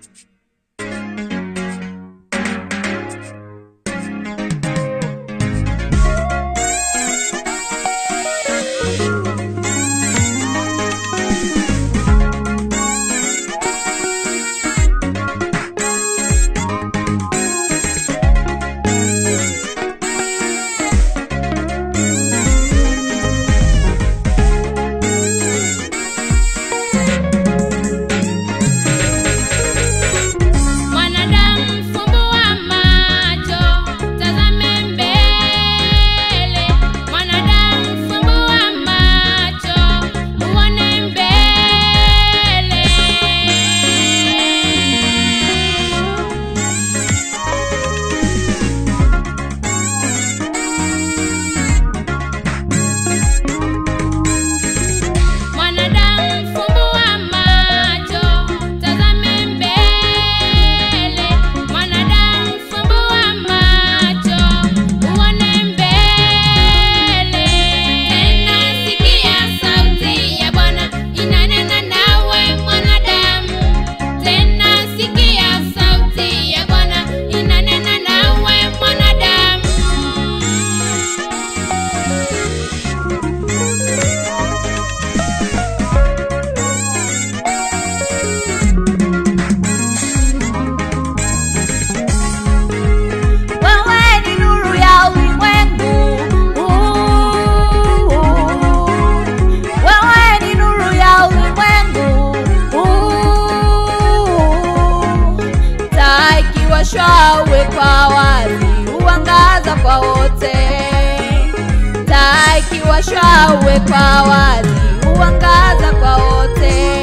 thank you ikiwashwa kwa wazi, huangaza kwa wote.